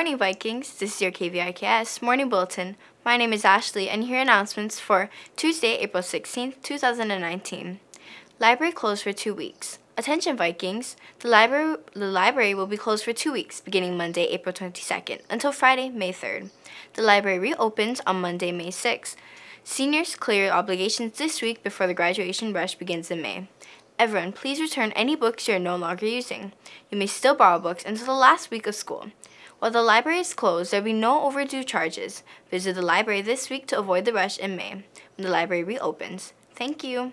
morning, Vikings. This is your KVIKS Morning Bulletin. My name is Ashley, and here are announcements for Tuesday, April 16th, 2019. Library closed for two weeks. Attention, Vikings! The library, the library will be closed for two weeks, beginning Monday, April 22nd, until Friday, May 3rd. The library reopens on Monday, May 6th. Seniors clear obligations this week before the graduation rush begins in May. Everyone, please return any books you are no longer using. You may still borrow books until the last week of school. While the library is closed, there will be no overdue charges. Visit the library this week to avoid the rush in May, when the library reopens. Thank you.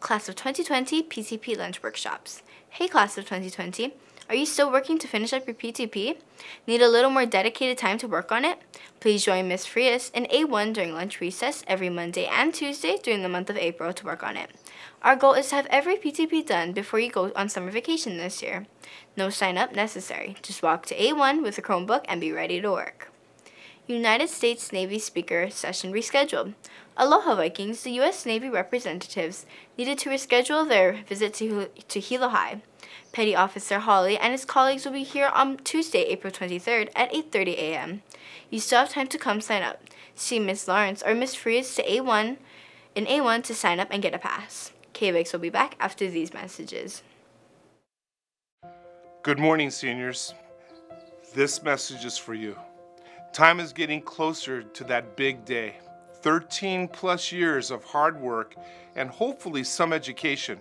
Class of 2020 PTP Lunch Workshops. Hey, Class of 2020. Are you still working to finish up your PTP? Need a little more dedicated time to work on it? Please join Ms. Frias in A1 during lunch recess every Monday and Tuesday during the month of April to work on it. Our goal is to have every PTP done before you go on summer vacation this year. No sign up necessary. Just walk to A1 with a Chromebook and be ready to work. United States Navy Speaker session rescheduled. Aloha Vikings, the U.S. Navy representatives needed to reschedule their visit to, to Hilo High. Petty Officer Hawley and his colleagues will be here on Tuesday, April 23rd at 8.30 a.m. You still have time to come sign up. See Miss Lawrence or Miss Frias to A1 in A1 to sign up and get a pass. KVIKS will be back after these messages. Good morning, seniors. This message is for you. Time is getting closer to that big day. 13 plus years of hard work and hopefully some education,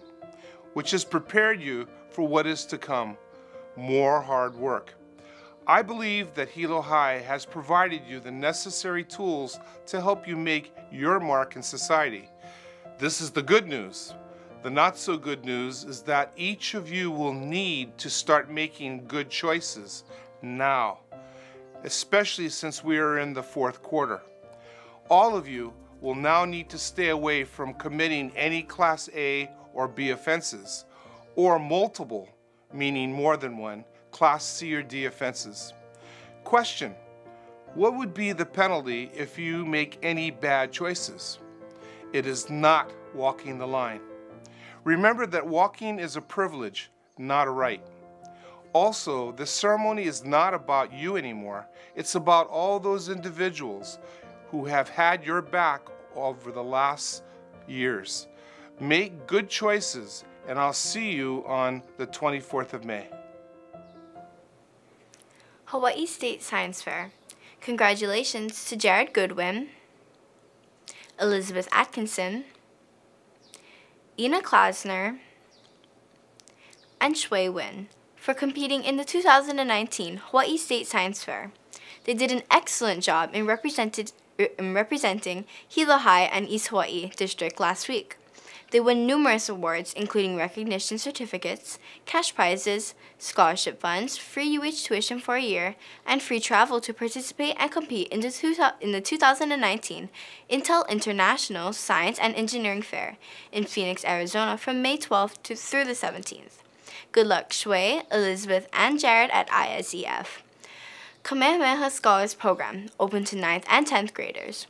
which has prepared you for what is to come more hard work. I believe that Hilo High has provided you the necessary tools to help you make your mark in society. This is the good news. The not so good news is that each of you will need to start making good choices now, especially since we are in the fourth quarter. All of you will now need to stay away from committing any Class A or B offenses, or multiple, meaning more than one, Class C or D offenses. Question, what would be the penalty if you make any bad choices? It is not walking the line. Remember that walking is a privilege, not a right. Also, the ceremony is not about you anymore. It's about all those individuals who have had your back over the last years. Make good choices, and I'll see you on the 24th of May. Hawaii State Science Fair. Congratulations to Jared Goodwin, Elizabeth Atkinson, Ina Klasner, and Shui Win for competing in the 2019 Hawaii State Science Fair. They did an excellent job in, represented, in representing Hilo High and East Hawaii District last week. They won numerous awards, including recognition certificates, cash prizes, scholarship funds, free UH tuition for a year, and free travel to participate and compete in the, two, in the 2019 Intel International Science and Engineering Fair in Phoenix, Arizona from May 12th to through the 17th. Good luck, Shui, Elizabeth, and Jared at ISEF. Kamehameha Scholars Program, open to 9th and 10th graders.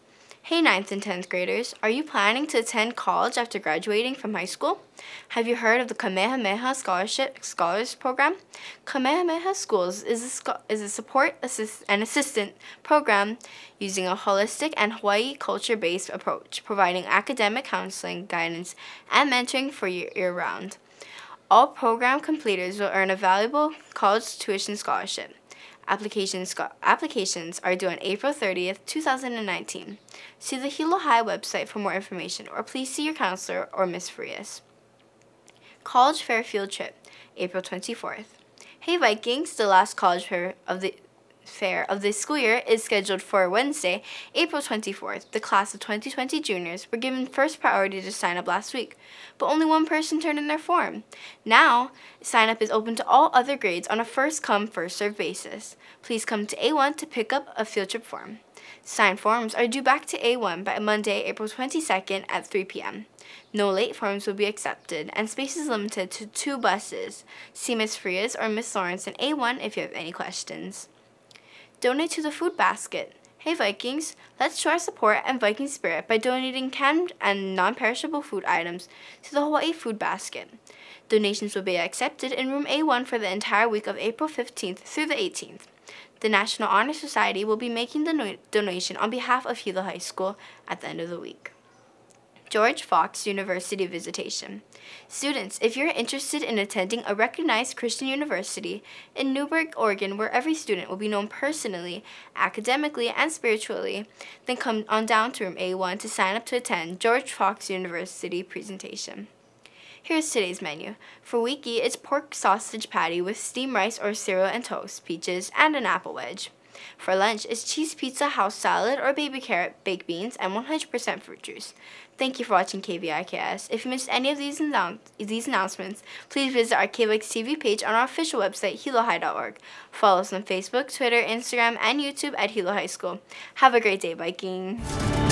Hey 9th and 10th graders, are you planning to attend college after graduating from high school? Have you heard of the Kamehameha Scholarship Scholars Program? Kamehameha Schools is a, is a support assist and assistant program using a holistic and Hawaii culture-based approach, providing academic counseling, guidance, and mentoring for year-round. All program completers will earn a valuable college tuition scholarship. Applications, applications are due on April 30th, 2019. See the Hilo High website for more information, or please see your counselor or Ms. Frias. College Fair Field Trip, April 24th. Hey Vikings, the last college fair of the fair of the school year is scheduled for Wednesday, April 24th. The class of 2020 juniors were given first priority to sign up last week, but only one person turned in their form. Now, sign up is open to all other grades on a first come, first served basis. Please come to A1 to pick up a field trip form. Signed forms are due back to A1 by Monday, April 22nd at 3 p.m. No late forms will be accepted, and space is limited to two buses. See Ms. Frias or Ms. Lawrence in A1 if you have any questions. Donate to the food basket. Hey Vikings, let's show our support and Viking spirit by donating canned and non-perishable food items to the Hawaii Food Basket. Donations will be accepted in room A1 for the entire week of April 15th through the 18th. The National Honor Society will be making the donation on behalf of Hilo High School at the end of the week. George Fox University Visitation. Students, if you're interested in attending a recognized Christian university in Newberg, Oregon, where every student will be known personally, academically, and spiritually, then come on down to room A1 to sign up to attend George Fox University presentation. Here's today's menu. For Wiki, it's pork sausage patty with steamed rice or cereal and toast, peaches, and an apple wedge. For lunch, it's cheese pizza, house salad, or baby carrot, baked beans, and 100% fruit juice. Thank you for watching KVIKS. If you missed any of these, annou- these announcements, please visit our KVIKS TV page on our official website, hilohigh.org. Follow us on Facebook, Twitter, Instagram, and YouTube at Hilo High School. Have a great day, Vikings!